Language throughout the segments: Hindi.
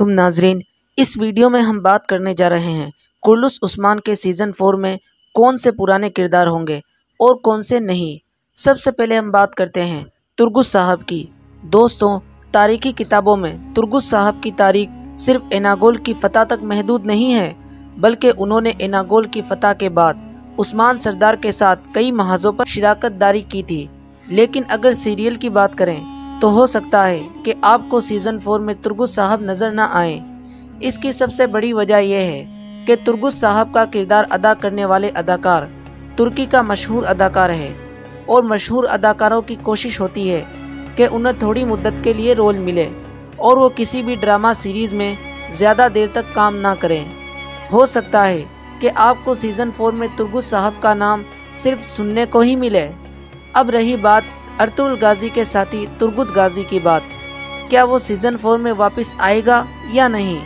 तुम नाजरीन, इस वीडियो में हम बात करने जा रहे हैं, कुर्लुस उस्मान के सीज़न फोर में कौन से पुराने किरदार होंगे और कौन से नहीं। सबसे पहले हम बात करते हैं तुर्गुस साहब की। दोस्तों, तारीखी किताबों में तुर्गुस साहब की तारीख सिर्फ़ एनागोल की फतह तक महदूद नहीं है, बल्कि उन्होंने एनागोल की फतह के बाद उस्मान सरदार के साथ कई महाजों पर शिराकत दारी की थी। लेकिन अगर सीरियल की बात करें तो हो सकता है कि आपको सीज़न फोर में तुर्गुस साहब नज़र न आए। इसकी सबसे बड़ी वजह यह है कि तुर्गुस साहब का किरदार अदा करने वाले अदाकार तुर्की का मशहूर अदाकार है और मशहूर अदाकारों की कोशिश होती है कि उन्हें थोड़ी मुद्दत के लिए रोल मिले और वो किसी भी ड्रामा सीरीज़ में ज़्यादा देर तक काम ना करें। हो सकता है कि आपको सीज़न फोर में तुर्गुस साहब का नाम सिर्फ़ सुनने को ही मिले। अब रही बात अर्तुल गाजी के साथी तुर्गुत गाजी की बात। क्या वो सीज़न फोर में वापस आएगा या नहीं?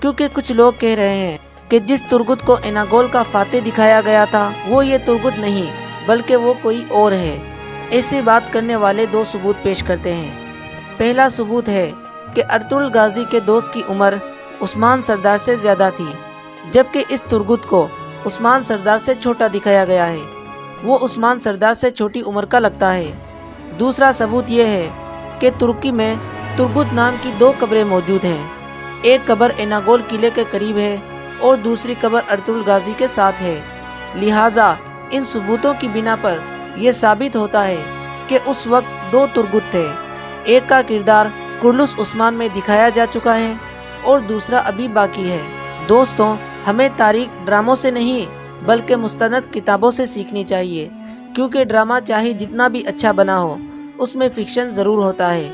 क्योंकि कुछ लोग कह रहे हैं कि जिस तुर्गुत को एनागोल का फाते दिखाया गया था, वो ये तुर्गुत नहीं, बल्कि वो कोई और है। ऐसी बात करने वाले दो सबूत पेश करते हैं। पहला सबूत है कि अर्तुल गाजी के दोस्त की उम्र उस्मान सरदार से ज़्यादा थी, जबकि इस तुर्गुत को उस्मान सरदार से छोटा दिखाया गया है। वो उस्मान सरदार से छोटी उम्र का लगता है। दूसरा सबूत यह है कि तुर्की में तुर्गुत नाम की दो कब्रें मौजूद हैं। एक कब्र एनागोल किले के करीब है और दूसरी कब्र अर्तुल गाजी के साथ है। लिहाजा इन सबूतों की बिना पर यह साबित होता है कि उस वक्त दो तुर्गुत थे। एक का किरदार कुर्लुस उस्मान में दिखाया जा चुका है और दूसरा अभी बाकी है। दोस्तों, हमें तारीख ड्रामों से नहीं, बल्कि मुस्तनद किताबों से सीखनी चाहिए। क्योंकि ड्रामा चाहे जितना भी अच्छा बना हो, उसमें फिक्शन ज़रूर होता है।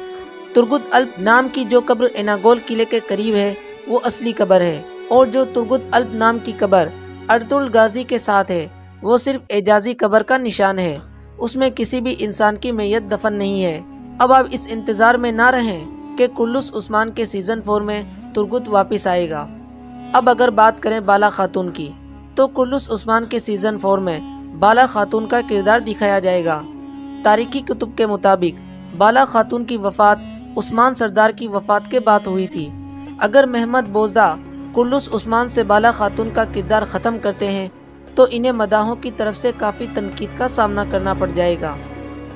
तुर्गुत अल्प नाम की जो कब्र एनागोल किले के करीब है, वो असली कब्र है। और जो तुर्गुत अल्प नाम की कब्र अर्तुल गाजी के साथ है, वो सिर्फ़ एजाजी कब्र का निशान है। उसमें किसी भी इंसान की मैयत दफन नहीं है। अब आप इस इंतज़ार में ना रहें कि कुल्लुस उस्मान के सीज़न फोर में तुर्गुत वापस आएगा। अब अगर बात करें बाला खातून की तो कुल्लुस उस्मान के सीज़न फोर में बाला खातून का किरदार दिखाया जाएगा। तारीखी कुतुब के मुताबिक, बाला खातून की वफात उस्मान सरदार की वफात के बाद हुई थी। अगर महमद बोजदा कुल्लुस उस्मान से बाला खातून का किरदार ख़त्म करते हैं तो इन्हें मदाहों की तरफ़ से काफ़ी तनकीद का सामना करना पड़ जाएगा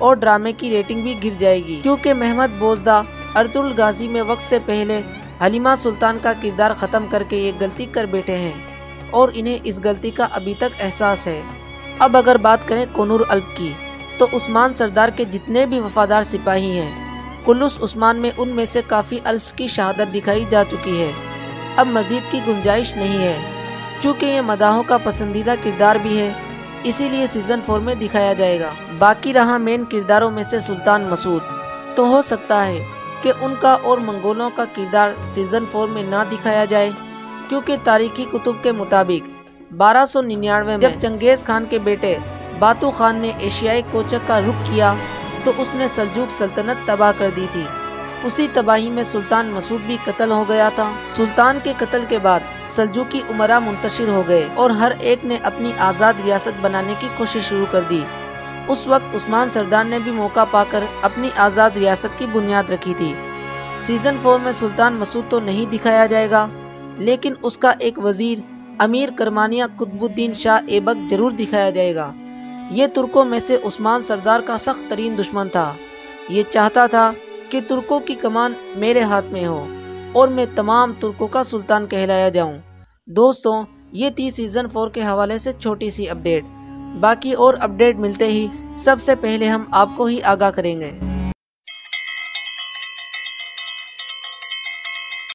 और ड्रामे की रेटिंग भी गिर जाएगी। क्योंकि महमद बोजदा अर्तुल गाजी में वक्त से पहले हलीमा सुल्तान का किरदार ख़त्म करके ये गलती कर बैठे हैं और इन्हें इस गलती का अभी तक एहसास है। अब अगर बात करें कोनूर अल्प की तो उस्मान सरदार के जितने भी वफादार सिपाही हैं, कुल्लुस उस्मान में उनमें से काफ़ी अल्प्स की शहादत दिखाई जा चुकी है। अब मजीद की गुंजाइश नहीं है, चूँकि ये मदाहों का पसंदीदा किरदार भी है, इसीलिए सीज़न फोर में दिखाया जाएगा। बाकी रहा मेन किरदारों में से सुल्तान मसूद। तो हो सकता है कि उनका और मंगोलों का किरदार सीज़न फोर में ना दिखाया जाए, क्योंकि तारीखी कुतुब के मुताबिक बारह सौ निन्यानवे में जब चंगेज खान के बेटे बातू खान ने एशियाई कोचक का रुख किया तो उसने सल्जूक सल्तनत तबाह कर दी थी। उसी तबाही में सुल्तान मसूद भी कत्ल हो गया था। सुल्तान के कत्ल के बाद सल्जूकी उमरा मुंतशिर हो गए और हर एक ने अपनी आज़ाद रियासत बनाने की कोशिश शुरू कर दी। उस वक्त उस्मान सरदार ने भी मौका पाकर अपनी आज़ाद रियासत की बुनियाद रखी थी। सीज़न फोर में सुल्तान मसूद तो नहीं दिखाया जाएगा, लेकिन उसका एक वज़ीर अमीर करमानिया कुतुबुद्दीन शाह एबक ज़रूर दिखाया जाएगा। ये तुर्कों में से उस्मान सरदार का सख्त तरीन दुश्मन था। ये चाहता था कि तुर्कों की कमान मेरे हाथ में हो और मैं तमाम तुर्कों का सुल्तान कहलाया जाऊँ। दोस्तों, ये थी सीज़न फोर के हवाले से छोटी सी अपडेट बाकी और अपडेट मिलते ही सबसे पहले हम आपको ही आगाह करेंगे।